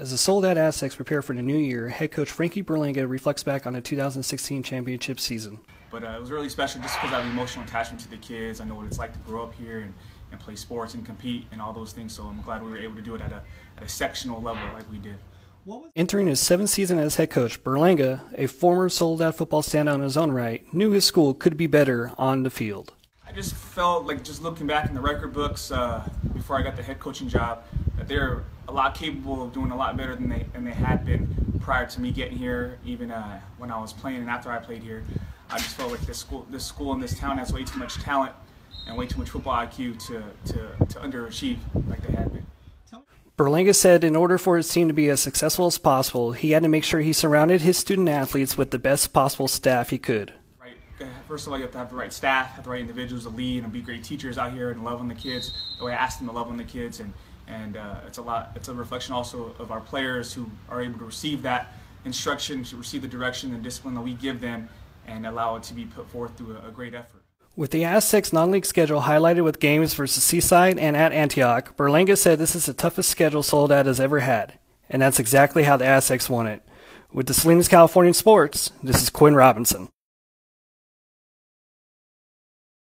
As the Soledad Aztecs prepare for the new year, head coach Frankie Berlanga reflects back on the 2016 championship season. But uh, it was really special just because I have an emotional attachment to the kids. I know what it's like to grow up here and, and play sports and compete and all those things. So I'm glad we were able to do it at a, at a sectional level like we did. Entering his seventh season as head coach, Berlanga, a former Soledad football standout in his own right, knew his school could be better on the field. I just felt like just looking back in the record books uh, before I got the head coaching job that they're a lot capable of doing a lot better than they than they had been prior to me getting here. Even uh, when I was playing and after I played here, I just felt like this school this school and this town has way too much talent and way too much football IQ to to, to underachieve like they had been. Berlanga said in order for his team to be as successful as possible, he had to make sure he surrounded his student athletes with the best possible staff he could Right. first of all, you have to have the right staff, have the right individuals to lead, and be great teachers out here and love on the kids the way I asked them to love on the kids. And and uh, it's a lot. It's a reflection also of our players who are able to receive that instruction, to receive the direction and discipline that we give them, and allow it to be put forth through a, a great effort. With the Aztecs non-league schedule highlighted with games versus Seaside and at Antioch, Berlanga said this is the toughest schedule Soledad has ever had, and that's exactly how the Aztecs won it. With the Salinas Californian Sports, this is Quinn Robinson.